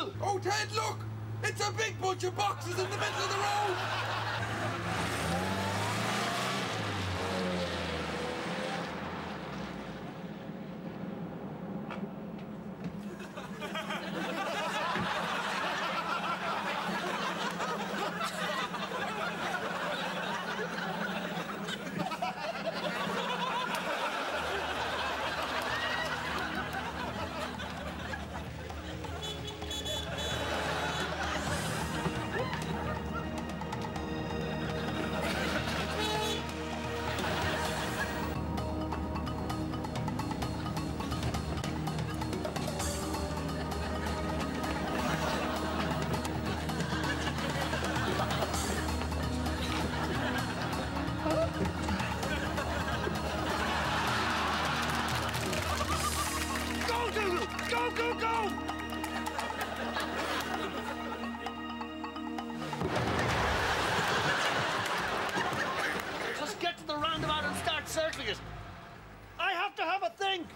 road, Ted, look! It's a big bunch of boxes in the middle of the road! go, go! Just get to the roundabout and start circling it. I have to have a think.